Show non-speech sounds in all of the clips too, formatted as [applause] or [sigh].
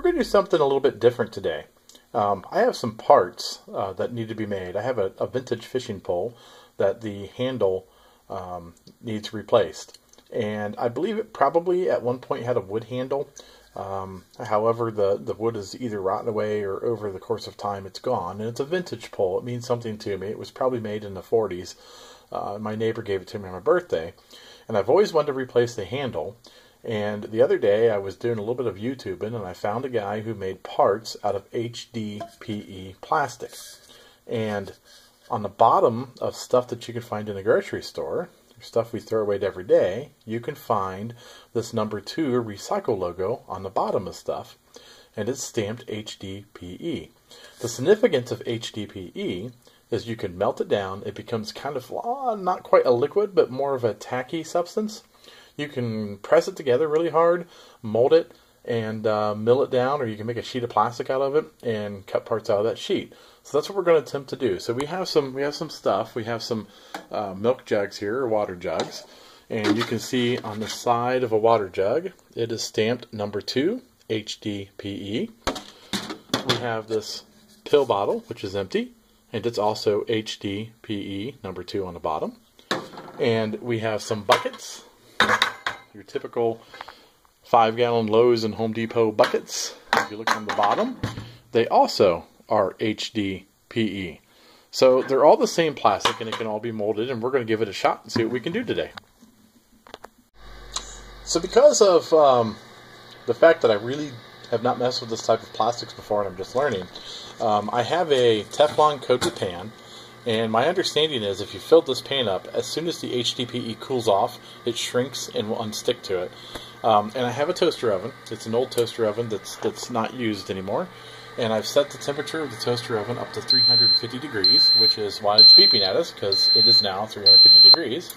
We're going to do something a little bit different today. Um, I have some parts uh, that need to be made. I have a, a vintage fishing pole that the handle um, needs replaced. And I believe it probably at one point had a wood handle. Um, however, the, the wood is either rotten away or over the course of time it's gone. And it's a vintage pole. It means something to me. It was probably made in the 40s. Uh, my neighbor gave it to me on my birthday. And I've always wanted to replace the handle. And the other day I was doing a little bit of YouTubing and I found a guy who made parts out of HDPE plastic. And on the bottom of stuff that you can find in a grocery store, stuff we throw away every day, you can find this number two recycle logo on the bottom of stuff, and it's stamped HDPE. The significance of HDPE is you can melt it down, it becomes kind of uh, not quite a liquid, but more of a tacky substance. You can press it together really hard, mold it, and uh, mill it down, or you can make a sheet of plastic out of it and cut parts out of that sheet. So that's what we're going to attempt to do. So we have some we have some stuff. We have some uh, milk jugs here, or water jugs, and you can see on the side of a water jug it is stamped number two HDPE. We have this pill bottle, which is empty, and it's also HDPE number two on the bottom. And we have some buckets your typical five gallon Lowe's and Home Depot buckets. If you look on the bottom, they also are HDPE. So they're all the same plastic and it can all be molded, and we're going to give it a shot and see what we can do today. So, because of um, the fact that I really have not messed with this type of plastics before and I'm just learning, um, I have a Teflon coated pan and my understanding is if you fill this pan up, as soon as the HDPE cools off, it shrinks and will unstick to it. Um, and I have a toaster oven. It's an old toaster oven that's that's not used anymore. And I've set the temperature of the toaster oven up to 350 degrees, which is why it's beeping at us because it is now 350 degrees.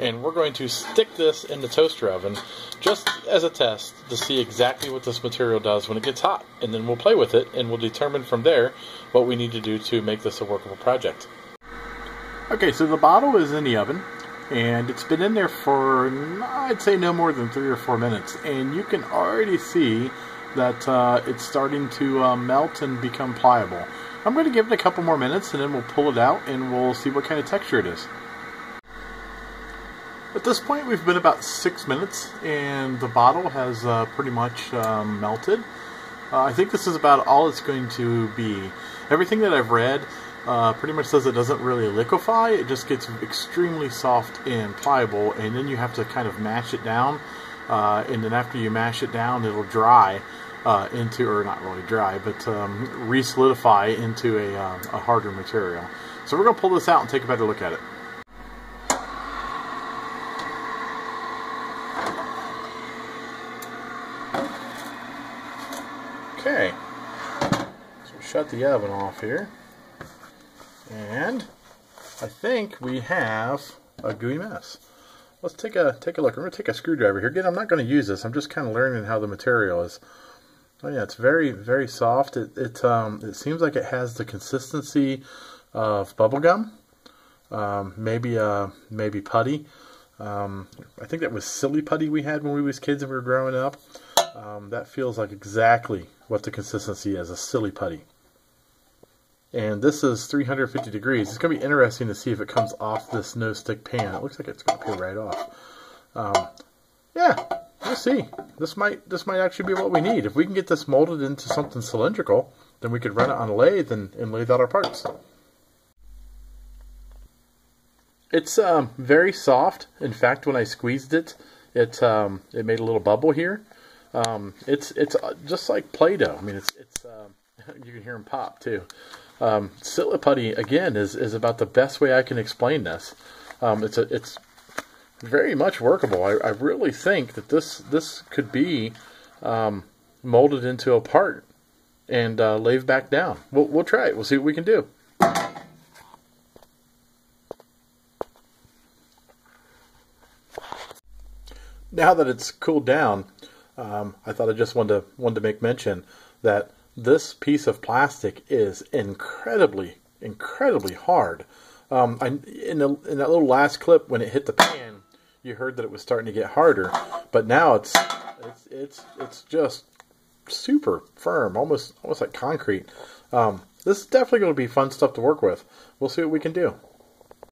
And we're going to stick this in the toaster oven just as a test to see exactly what this material does when it gets hot. And then we'll play with it and we'll determine from there what we need to do to make this a workable project. Okay, so the bottle is in the oven and it's been in there for I'd say no more than three or four minutes and you can already see that uh, it's starting to uh, melt and become pliable. I'm going to give it a couple more minutes and then we'll pull it out and we'll see what kind of texture it is. At this point, we've been about six minutes, and the bottle has uh, pretty much um, melted. Uh, I think this is about all it's going to be. Everything that I've read uh, pretty much says it doesn't really liquefy, it just gets extremely soft and pliable, and then you have to kind of mash it down. Uh, and then after you mash it down, it'll dry uh, into, or not really dry, but um, re solidify into a, um, a harder material. So we're going to pull this out and take a better look at it. Okay, so shut the oven off here. And I think we have a gooey mess. Let's take a take a look. I'm going to take a screwdriver here. Again, I'm not going to use this. I'm just kind of learning how the material is. Oh yeah, it's very very soft. It it um it seems like it has the consistency of bubblegum. Um, maybe uh maybe putty. Um, I think that was silly putty we had when we was kids and we were growing up. Um, that feels like exactly what the consistency is, a silly putty. And this is 350 degrees. It's going to be interesting to see if it comes off this no-stick pan. It looks like it's going to peel right off. Um, yeah, we'll see. This might this might actually be what we need. If we can get this molded into something cylindrical, then we could run it on a lathe and, and lathe out our parts. It's um, very soft. In fact, when I squeezed it, it um, it made a little bubble here. Um, it's it's uh, just like Play-Doh. I mean, it's it's uh, [laughs] you can hear them pop too. Um, Putty again is is about the best way I can explain this. Um, it's a it's very much workable. I, I really think that this this could be um, molded into a part and uh, lathe back down. We'll we'll try it. We'll see what we can do. Now that it's cooled down, um, I thought I just wanted to wanted to make mention that this piece of plastic is incredibly, incredibly hard. Um, I, in, the, in that little last clip, when it hit the pan, you heard that it was starting to get harder, but now it's it's it's it's just super firm, almost almost like concrete. Um, this is definitely going to be fun stuff to work with. We'll see what we can do.